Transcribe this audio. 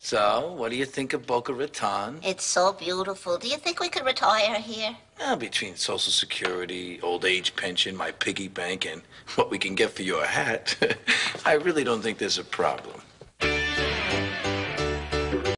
So, what do you think of Boca Raton? It's so beautiful. Do you think we could retire here? Now, between Social Security, old age pension, my piggy bank, and what we can get for your hat, I really don't think there's a problem.